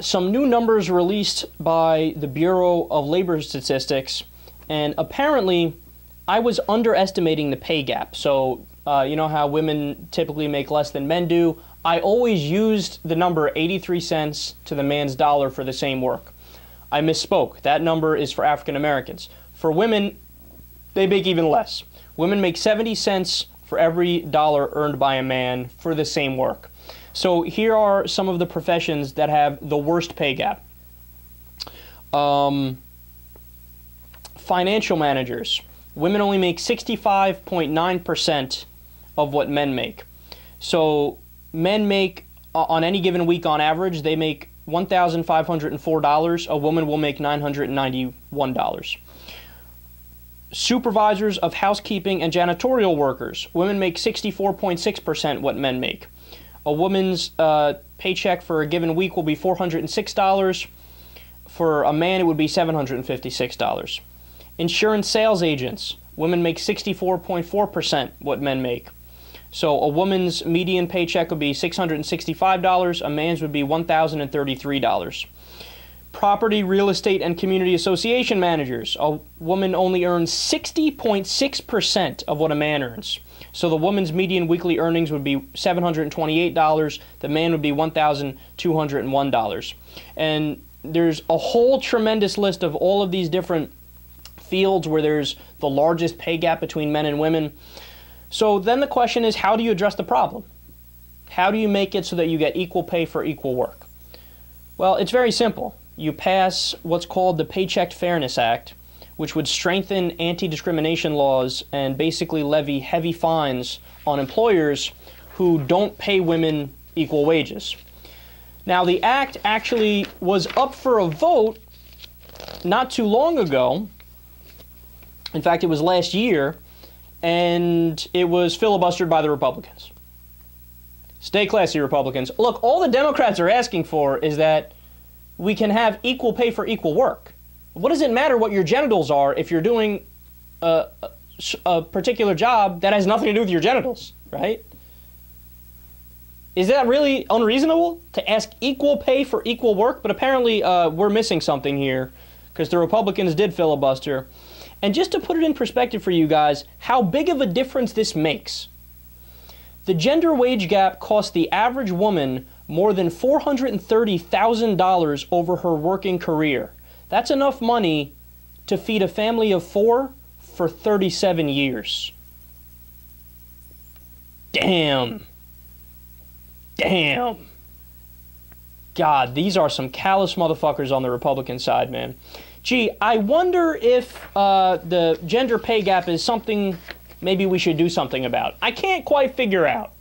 some new numbers released by the Bureau of Labor Statistics, and apparently I was underestimating the pay gap. So, uh, you know how women typically make less than men do? I always used the number 83 cents to the man's dollar for the same work. I misspoke. That number is for African Americans. For women, they make even less. Women make 70 cents for every dollar earned by a man for the same work. So here are some of the professions that have the worst pay gap. Um, financial managers. Women only make 65.9% of what men make. So men make, on any given week on average, they make $1,504. A woman will make $991. Supervisors of housekeeping and janitorial workers. Women make 64.6% what men make. A woman's uh, paycheck for a given week will be $406. For a man, it would be $756. Insurance sales agents. Women make 64.4% what men make. So a woman's median paycheck would be $665, a man's would be $1,033. Property, real estate, and community association managers. A woman only earns 60.6% of what a man earns. So the woman's median weekly earnings would be $728, the man would be $1,201. And there's a whole tremendous list of all of these different fields where there's the largest pay gap between men and women. So then the question is how do you address the problem? How do you make it so that you get equal pay for equal work? Well, it's very simple. You pass what's called the Paycheck Fairness Act, which would strengthen anti discrimination laws and basically levy heavy fines on employers who don't pay women equal wages. Now, the act actually was up for a vote not too long ago. In fact, it was last year, and it was filibustered by the Republicans. Stay classy, Republicans. Look, all the Democrats are asking for is that we can have equal pay for equal work. What does it matter what your genitals are if you're doing a, a particular job that has nothing to do with your genitals, right? Is that really unreasonable to ask equal pay for equal work? But apparently, uh, we're missing something here because the Republicans did filibuster. And just to put it in perspective for you guys, how big of a difference this makes. The gender wage gap cost the average woman more than $430,000 over her working career. That's enough money to feed a family of four for 37 years. Damn. Damn. God, these are some callous motherfuckers on the Republican side, man. Gee, I wonder if uh, the gender pay gap is something maybe we should do something about. I can't quite figure out.